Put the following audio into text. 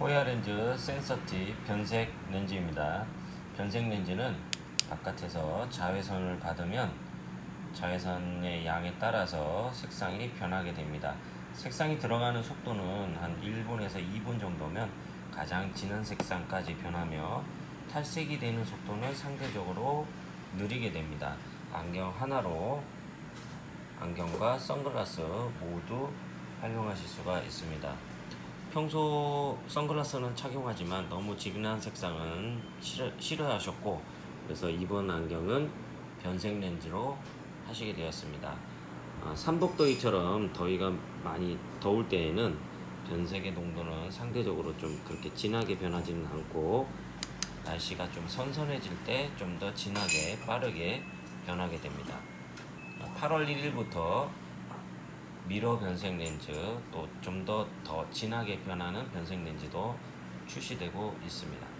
호야 렌즈 센서티 변색 렌즈입니다. 변색 렌즈는 바깥에서 자외선을 받으면 자외선의 양에 따라서 색상이 변하게 됩니다. 색상이 들어가는 속도는 한 1분에서 2분 정도면 가장 진한 색상까지 변하며 탈색이 되는 속도는 상대적으로 느리게 됩니다. 안경 하나로 안경과 선글라스 모두 활용하실 수가 있습니다. 평소 선글라스는 착용하지만 너무 진한 색상은 싫어, 싫어하셨고 그래서 이번 안경은 변색 렌즈로 하시게 되었습니다. 아, 삼복더위처럼 더위가 많이 더울 때에는 변색의 농도는 상대적으로 좀 그렇게 진하게 변하지는 않고 날씨가 좀 선선해질 때 좀 더 진하게 빠르게 변하게 됩니다. 8월 1일부터 미러 변색 렌즈 또좀더더 진하게 변하는 변색 렌즈도 출시되고 있습니다.